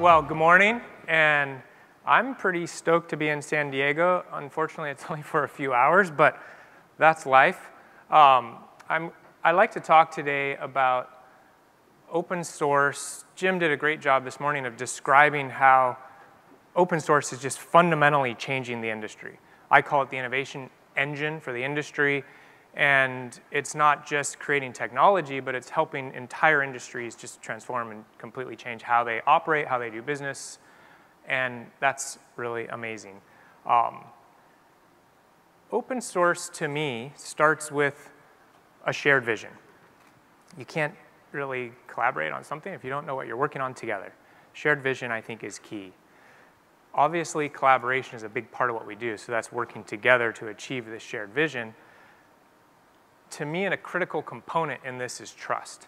Well, good morning, and I'm pretty stoked to be in San Diego. Unfortunately, it's only for a few hours, but that's life. Um, I'm, I'd like to talk today about open source. Jim did a great job this morning of describing how open source is just fundamentally changing the industry. I call it the innovation engine for the industry, and it's not just creating technology, but it's helping entire industries just transform and completely change how they operate, how they do business, and that's really amazing. Um, open source to me starts with a shared vision. You can't really collaborate on something if you don't know what you're working on together. Shared vision, I think, is key. Obviously, collaboration is a big part of what we do, so that's working together to achieve this shared vision to me, and a critical component in this is trust.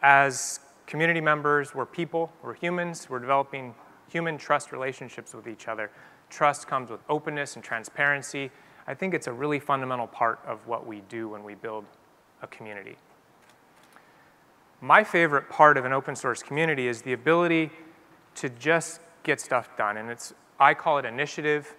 As community members, we're people, we're humans, we're developing human trust relationships with each other. Trust comes with openness and transparency. I think it's a really fundamental part of what we do when we build a community. My favorite part of an open source community is the ability to just get stuff done. And it's, I call it initiative.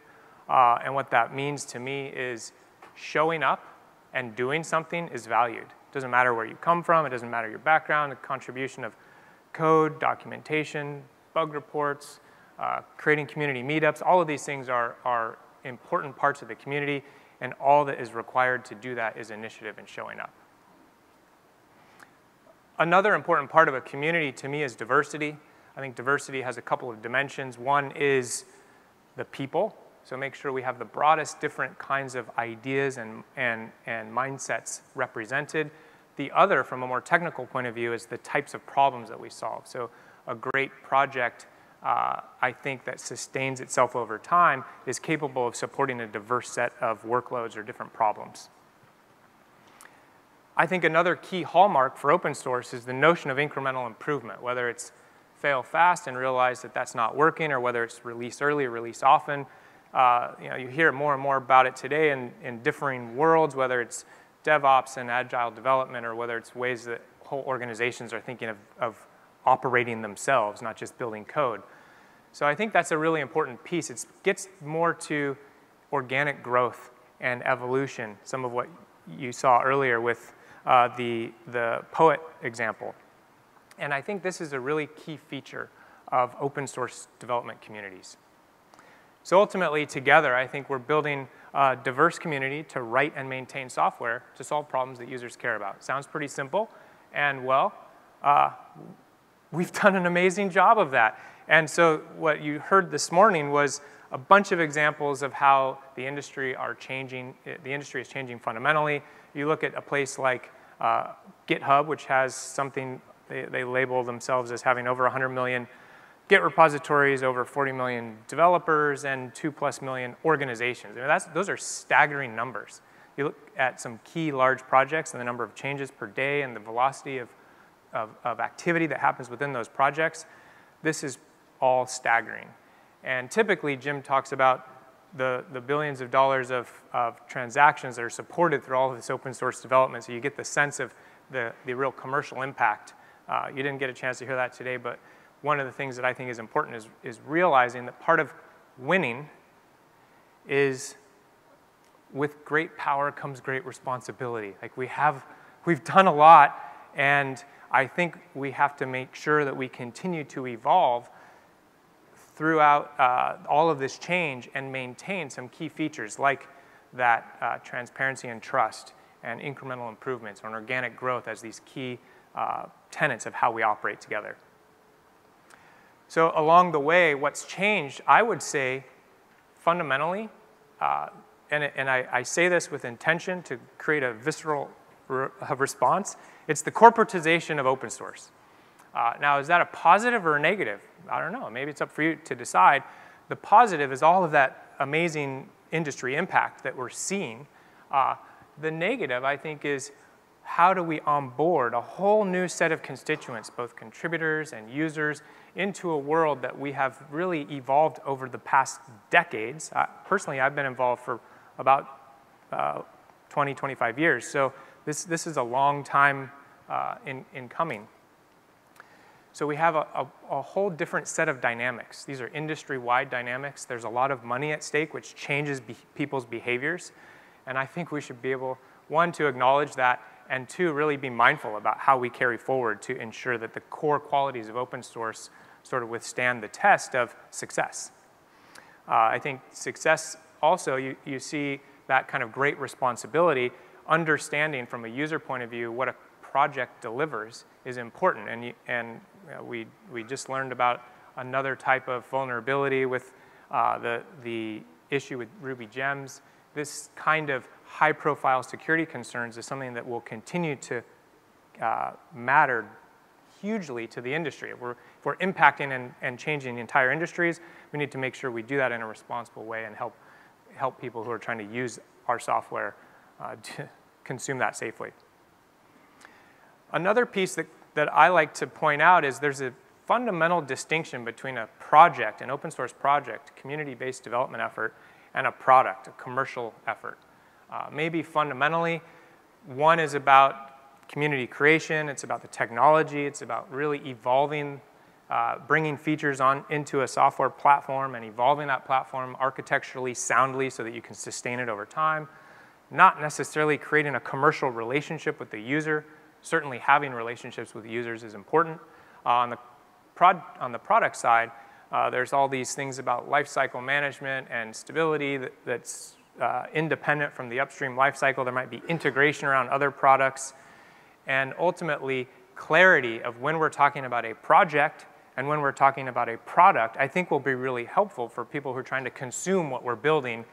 Uh, and what that means to me is showing up and doing something is valued. It doesn't matter where you come from, it doesn't matter your background, the contribution of code, documentation, bug reports, uh, creating community meetups, all of these things are, are important parts of the community, and all that is required to do that is initiative and showing up. Another important part of a community to me is diversity. I think diversity has a couple of dimensions. One is the people, so make sure we have the broadest different kinds of ideas and, and, and mindsets represented. The other, from a more technical point of view, is the types of problems that we solve. So a great project, uh, I think, that sustains itself over time is capable of supporting a diverse set of workloads or different problems. I think another key hallmark for open source is the notion of incremental improvement, whether it's fail fast and realize that that's not working, or whether it's release early release often, uh, you know, you hear more and more about it today in, in differing worlds, whether it's DevOps and agile development or whether it's ways that whole organizations are thinking of, of operating themselves, not just building code. So I think that's a really important piece. It gets more to organic growth and evolution, some of what you saw earlier with uh, the, the poet example. And I think this is a really key feature of open source development communities. So ultimately, together, I think we're building a diverse community to write and maintain software to solve problems that users care about. Sounds pretty simple, and well, uh, we've done an amazing job of that. And so what you heard this morning was a bunch of examples of how the industry are changing, the industry is changing fundamentally. You look at a place like uh, GitHub, which has something, they, they label themselves as having over 100 million Git repositories, over 40 million developers, and two plus million organizations. I mean, those are staggering numbers. You look at some key large projects and the number of changes per day and the velocity of, of, of activity that happens within those projects, this is all staggering. And typically, Jim talks about the, the billions of dollars of, of transactions that are supported through all of this open source development, so you get the sense of the, the real commercial impact. Uh, you didn't get a chance to hear that today, but one of the things that I think is important is, is realizing that part of winning is with great power comes great responsibility. Like we have, we've done a lot, and I think we have to make sure that we continue to evolve throughout uh, all of this change and maintain some key features like that uh, transparency and trust and incremental improvements or organic growth as these key uh, tenets of how we operate together. So along the way, what's changed, I would say, fundamentally, uh, and, and I, I, say this with intention to create a visceral re response, it's the corporatization of open source. Uh, now, is that a positive or a negative? I don't know. Maybe it's up for you to decide. The positive is all of that amazing industry impact that we're seeing. Uh, the negative, I think, is how do we onboard a whole new set of constituents, both contributors and users, into a world that we have really evolved over the past decades. Uh, personally, I've been involved for about uh, 20, 25 years, so this, this is a long time uh, in, in coming. So we have a, a, a whole different set of dynamics. These are industry-wide dynamics. There's a lot of money at stake, which changes be people's behaviors. And I think we should be able, one, to acknowledge that, and two, really be mindful about how we carry forward to ensure that the core qualities of open source sort of withstand the test of success. Uh, I think success also, you, you see that kind of great responsibility, understanding from a user point of view what a project delivers is important. And, you, and know, we, we just learned about another type of vulnerability with uh, the, the issue with Ruby gems. This kind of high profile security concerns is something that will continue to uh, matter hugely to the industry. If we're, if we're impacting and, and changing entire industries, we need to make sure we do that in a responsible way and help, help people who are trying to use our software uh, to consume that safely. Another piece that, that I like to point out is there's a fundamental distinction between a project, an open source project, community-based development effort, and a product, a commercial effort. Uh, maybe fundamentally, one is about community creation, it's about the technology, it's about really evolving, uh, bringing features on into a software platform and evolving that platform architecturally soundly so that you can sustain it over time. Not necessarily creating a commercial relationship with the user, certainly having relationships with users is important. Uh, on, the prod, on the product side, uh, there's all these things about lifecycle management and stability that, that's uh, independent from the upstream lifecycle. There might be integration around other products. And ultimately, clarity of when we're talking about a project and when we're talking about a product, I think will be really helpful for people who are trying to consume what we're building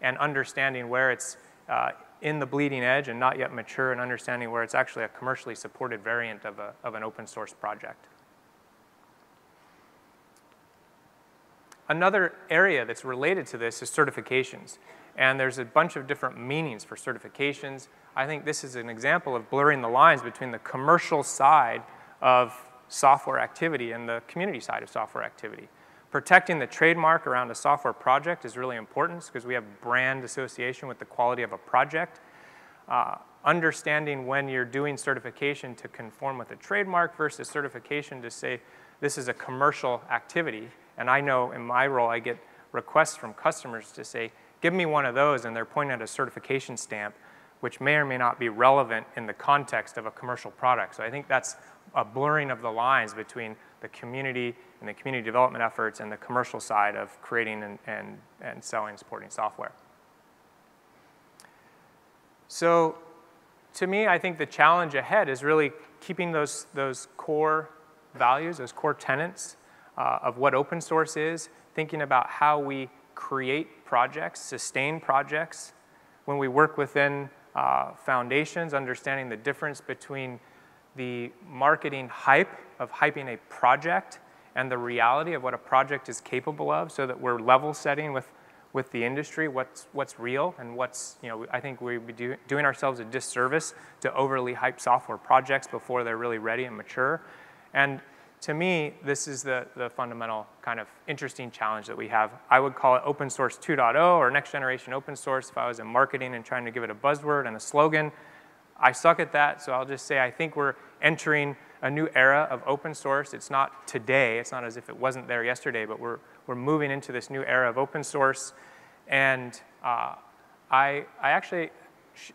and understanding where it's uh, in the bleeding edge and not yet mature and understanding where it's actually a commercially supported variant of, a, of an open source project. Another area that's related to this is certifications. And there's a bunch of different meanings for certifications. I think this is an example of blurring the lines between the commercial side of software activity and the community side of software activity. Protecting the trademark around a software project is really important because we have brand association with the quality of a project. Uh, understanding when you're doing certification to conform with a trademark versus certification to say this is a commercial activity. And I know in my role I get requests from customers to say, give me one of those, and they're pointing at a certification stamp, which may or may not be relevant in the context of a commercial product. So I think that's a blurring of the lines between the community and the community development efforts and the commercial side of creating and, and, and selling supporting software. So to me, I think the challenge ahead is really keeping those, those core values, those core tenets uh, of what open source is, thinking about how we create projects, sustain projects. When we work within uh, foundations, understanding the difference between the marketing hype of hyping a project and the reality of what a project is capable of so that we're level setting with, with the industry what's, what's real and what's, you know, I think we'd be do, doing ourselves a disservice to overly hype software projects before they're really ready and mature. And to me, this is the, the fundamental kind of interesting challenge that we have. I would call it open source 2.0 or next generation open source if I was in marketing and trying to give it a buzzword and a slogan. I suck at that, so I'll just say I think we're entering a new era of open source. It's not today, it's not as if it wasn't there yesterday, but we're, we're moving into this new era of open source. And uh, I, I actually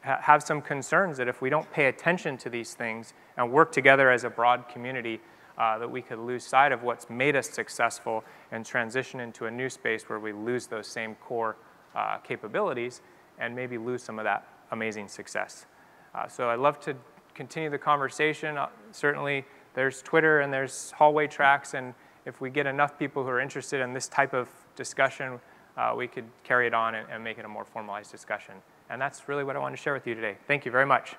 have some concerns that if we don't pay attention to these things and work together as a broad community, uh, that we could lose sight of what's made us successful and transition into a new space where we lose those same core uh, capabilities and maybe lose some of that amazing success. Uh, so I'd love to continue the conversation. Uh, certainly, there's Twitter and there's hallway tracks, and if we get enough people who are interested in this type of discussion, uh, we could carry it on and, and make it a more formalized discussion. And that's really what I wanted to share with you today. Thank you very much.